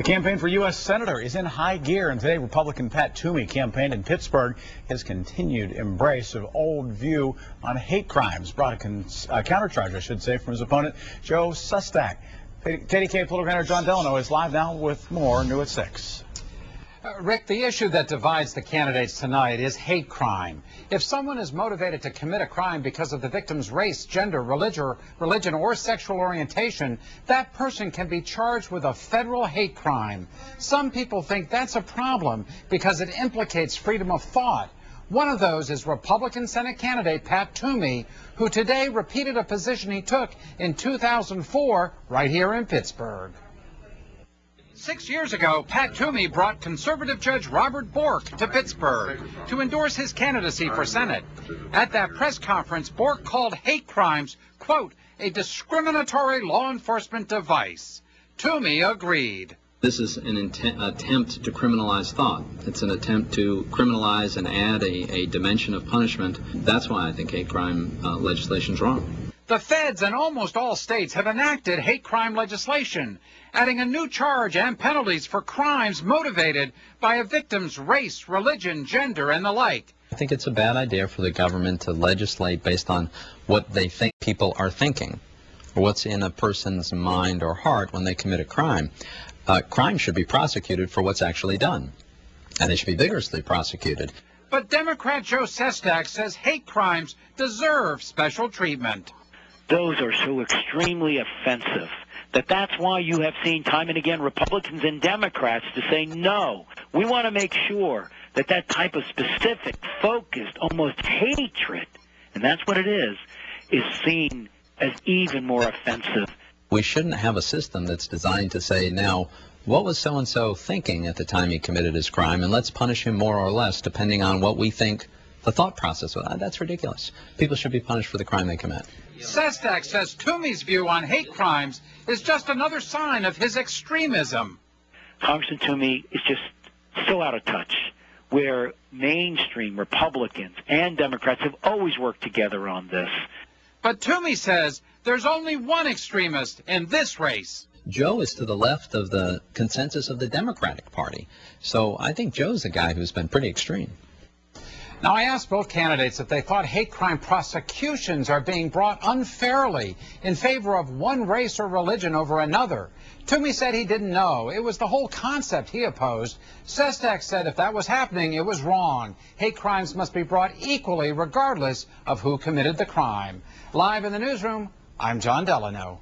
The campaign for U.S. Senator is in high gear, and today Republican Pat Toomey campaigned in Pittsburgh. His continued embrace of old view on hate crimes brought a, countercharge, I should say, from his opponent, Joe Sestak. KDKA political editor Jon Delano is live now with more new at 6. Uh, Rick, the issue that divides the candidates tonight is hate crime. If someone is motivated to commit a crime because of the victim's race, gender, religion, religion, or sexual orientation, that person can be charged with a federal hate crime. Some people think that's a problem because it implicates freedom of thought. One of those is Republican Senate candidate Pat Toomey, who today repeated a position he took in 2004 right here in Pittsburgh. Six years ago, Pat Toomey brought conservative Judge Robert Bork to Pittsburgh to endorse his candidacy for Senate. At that press conference, Bork called hate crimes, quote, a discriminatory law enforcement device. Toomey agreed. This is an intent, attempt to criminalize thought. It's an attempt to criminalize and add a, a dimension of punishment. That's why I think hate crime uh, legislation is wrong. The feds and almost all states have enacted hate crime legislation, adding a new charge and penalties for crimes motivated by a victim's race, religion, gender, and the like. I think it's a bad idea for the government to legislate based on what they think people are thinking or what's in a person's mind or heart when they commit a crime. Uh, crime should be prosecuted for what's actually done, and they should be vigorously prosecuted. But Democrat Joe Sestak says hate crimes deserve special treatment those are so extremely offensive that that's why you have seen time and again Republicans and Democrats to say no. We want to make sure that that type of specific, focused, almost hatred, and that's what it is, is seen as even more offensive. We shouldn't have a system that's designed to say, now, what was so and so thinking at the time he committed his crime, and let's punish him more or less depending on what we think the thought process was. Ah, that's ridiculous. People should be punished for the crime they commit. Sestak says Toomey's view on hate crimes is just another sign of his extremism. Congressman Toomey is just so out of touch, where mainstream Republicans and Democrats have always worked together on this. But Toomey says there's only one extremist in this race. Joe is to the left of the consensus of the Democratic Party. So I think Joe's a guy who's been pretty extreme. Now, I asked both candidates if they thought hate crime prosecutions are being brought unfairly in favor of one race or religion over another. Toomey said he didn't know. It was the whole concept he opposed. Sestak said if that was happening, it was wrong. Hate crimes must be brought equally regardless of who committed the crime. Live in the newsroom, I'm Jon Delano.